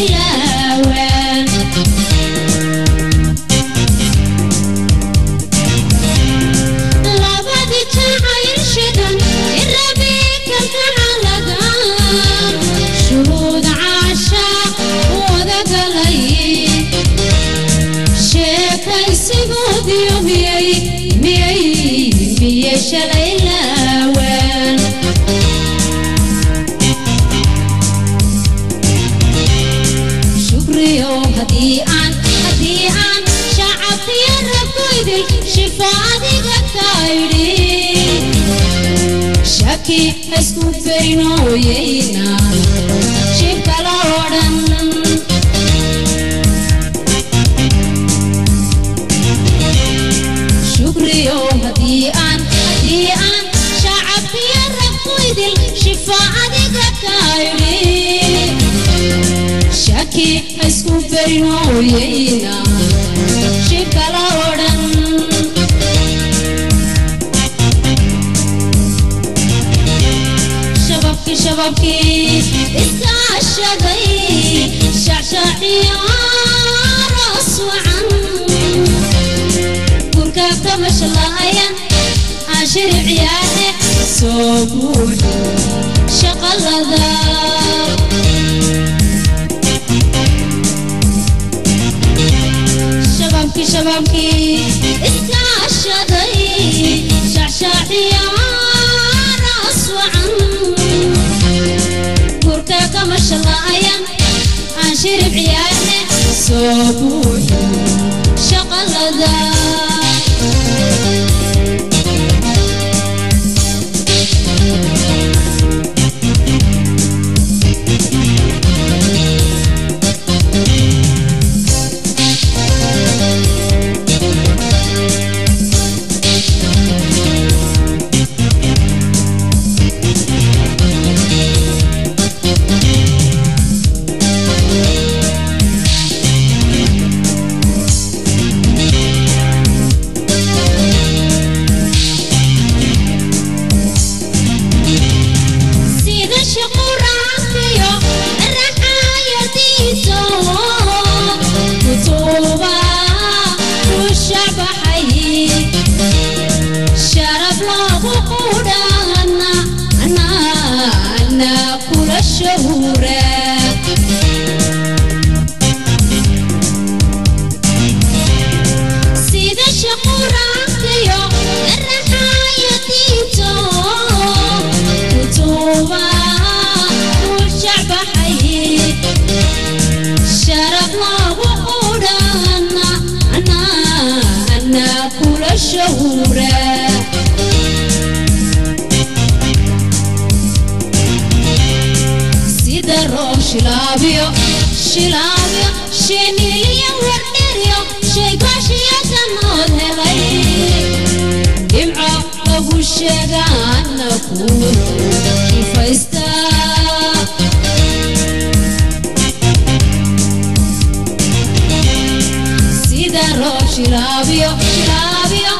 Yeah. Shifaadiga kaydhi shaki isku ferinooyeyna shibkala odhan shukriyo haddii aan haddii aan shacabkiyo rabkoydil shifaadiga kaydhi shaki في شبكيس اسكع الشقي شعشع راس وعم كونك مش لايا عاشر عيالي. صبوح شغل دار شبابكي شبابكي. اسكع الشقي شعشع يا تكمش الله أيام عن شرب عيالنا صبور مشهورة سيدرو شلابيو شلابيو شنيليا ورديريو شيقاشيا تنود هلاي دمعة أبو الشيقان نكون شفايستا سيدرو شلابيو شلابيو